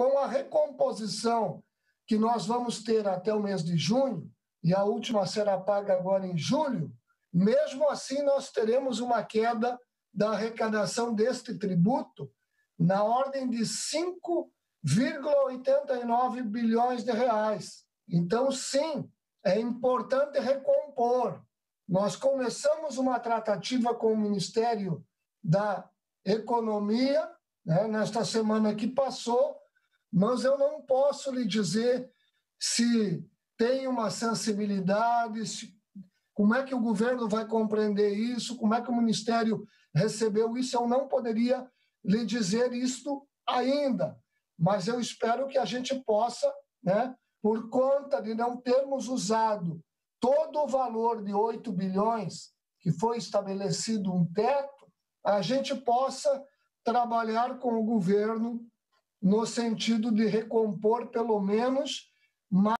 com a recomposição que nós vamos ter até o mês de junho, e a última será paga agora em julho, mesmo assim nós teremos uma queda da arrecadação deste tributo na ordem de 5,89 bilhões de reais. Então, sim, é importante recompor. Nós começamos uma tratativa com o Ministério da Economia né, nesta semana que passou, mas eu não posso lhe dizer se tem uma sensibilidade, se, como é que o governo vai compreender isso, como é que o Ministério recebeu isso, eu não poderia lhe dizer isto ainda, mas eu espero que a gente possa, né, por conta de não termos usado todo o valor de 8 bilhões que foi estabelecido um teto, a gente possa trabalhar com o governo no sentido de recompor pelo menos mais